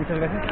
Muchas gracias.